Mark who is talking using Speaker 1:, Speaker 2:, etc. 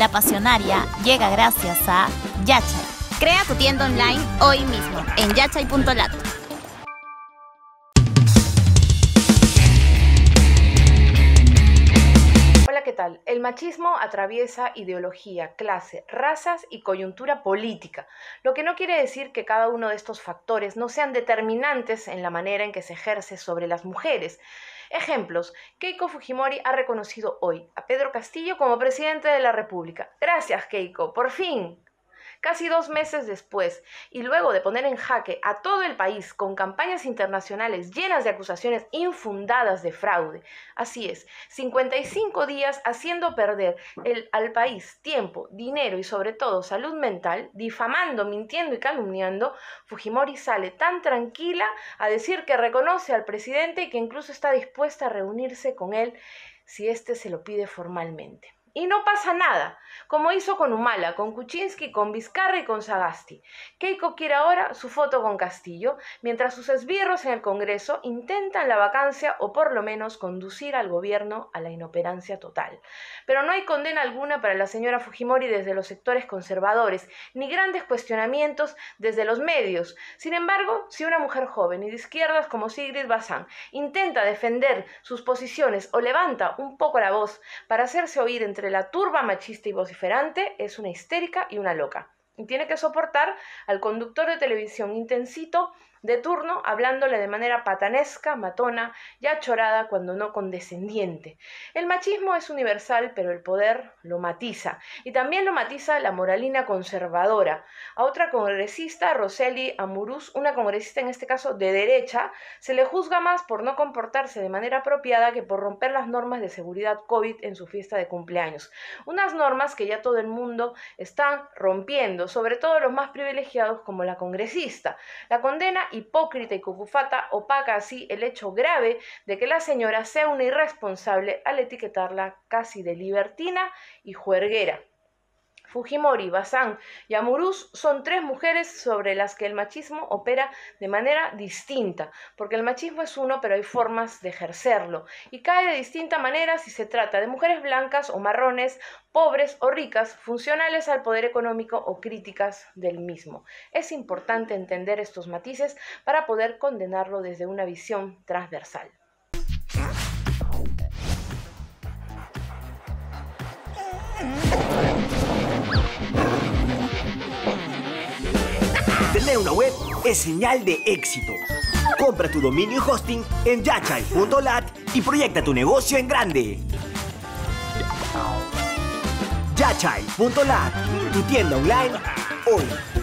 Speaker 1: La Pasionaria llega gracias a Yachay. Crea tu tienda online hoy mismo en yachay.lat.
Speaker 2: El machismo atraviesa ideología, clase, razas y coyuntura política, lo que no quiere decir que cada uno de estos factores no sean determinantes en la manera en que se ejerce sobre las mujeres. Ejemplos, Keiko Fujimori ha reconocido hoy a Pedro Castillo como presidente de la República. Gracias, Keiko, por fin. Casi dos meses después, y luego de poner en jaque a todo el país con campañas internacionales llenas de acusaciones infundadas de fraude, así es, 55 días haciendo perder al país tiempo, dinero y sobre todo salud mental, difamando, mintiendo y calumniando, Fujimori sale tan tranquila a decir que reconoce al presidente y que incluso está dispuesta a reunirse con él si éste se lo pide formalmente. Y no pasa nada, como hizo con Humala, con Kuczynski, con Vizcarra y con Sagasti. Keiko quiere ahora su foto con Castillo, mientras sus esbirros en el Congreso intentan la vacancia o por lo menos conducir al gobierno a la inoperancia total. Pero no hay condena alguna para la señora Fujimori desde los sectores conservadores, ni grandes cuestionamientos desde los medios. Sin embargo, si una mujer joven y de izquierdas como Sigrid Bazán intenta defender sus posiciones o levanta un poco la voz para hacerse oír entre entre la turba machista y vociferante es una histérica y una loca. Y tiene que soportar al conductor de televisión intensito de turno hablándole de manera patanesca, matona, ya chorada cuando no condescendiente. El machismo es universal, pero el poder lo matiza. Y también lo matiza la moralina conservadora. A otra congresista, Roseli Amuruz, una congresista en este caso de derecha, se le juzga más por no comportarse de manera apropiada que por romper las normas de seguridad COVID en su fiesta de cumpleaños. Unas normas que ya todo el mundo está rompiendo, sobre todo los más privilegiados como la congresista. La condena hipócrita y cucufata opaca así el hecho grave de que la señora sea una irresponsable al etiquetarla casi de libertina y juerguera. Fujimori, Bazán y Amuruz son tres mujeres sobre las que el machismo opera de manera distinta, porque el machismo es uno, pero hay formas de ejercerlo, y cae de distinta manera si se trata de mujeres blancas o marrones, pobres o ricas, funcionales al poder económico o críticas del mismo. Es importante entender estos matices para poder condenarlo desde una visión transversal.
Speaker 3: Una web es señal de éxito. Compra tu dominio y hosting en yachay.lat y proyecta tu negocio en grande. Yachay.lat, tu tienda online hoy.